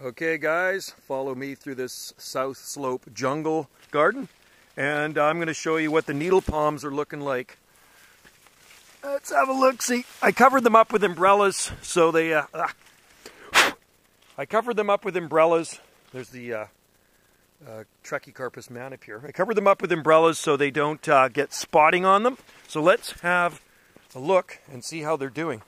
Okay guys, follow me through this South Slope jungle garden and I'm going to show you what the needle palms are looking like. Let's have a look. See, I covered them up with umbrellas so they... Uh, ah. I covered them up with umbrellas. There's the uh, uh, Trachycarpus. I covered them up with umbrellas so they don't uh, get spotting on them. So let's have a look and see how they're doing.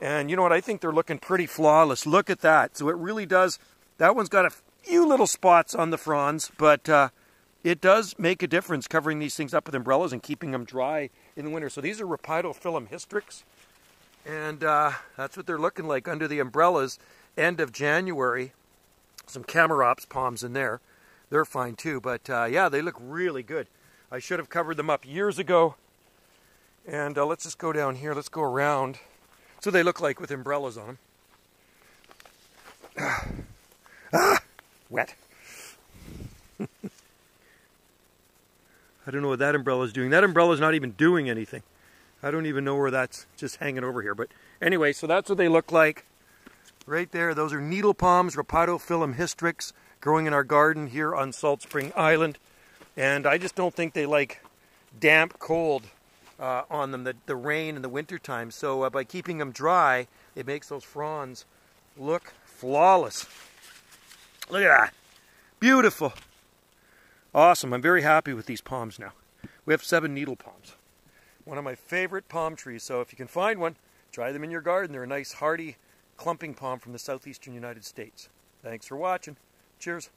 And you know what? I think they're looking pretty flawless. Look at that. So it really does. That one's got a few little spots on the fronds, but uh, it does make a difference covering these things up with umbrellas and keeping them dry in the winter. So these are Rhapidophyllum hystrix. And uh, that's what they're looking like under the umbrellas. End of January. Some Chamaerops palms in there. They're fine too. But uh, yeah, they look really good. I should have covered them up years ago. And uh, let's just go down here. Let's go around. So they look like with umbrellas on them. ah, wet. I don't know what that umbrella is doing. That umbrella is not even doing anything. I don't even know where that's just hanging over here. But anyway, so that's what they look like. Right there, those are needle palms, Rhapidophyllum hystrix, growing in our garden here on Salt Spring Island. And I just don't think they like damp, cold uh, on them, the, the rain in the wintertime. So uh, by keeping them dry, it makes those fronds look flawless. Look at that. Beautiful. Awesome. I'm very happy with these palms now. We have seven needle palms. One of my favorite palm trees. So if you can find one, try them in your garden. They're a nice hardy clumping palm from the southeastern United States. Thanks for watching. Cheers.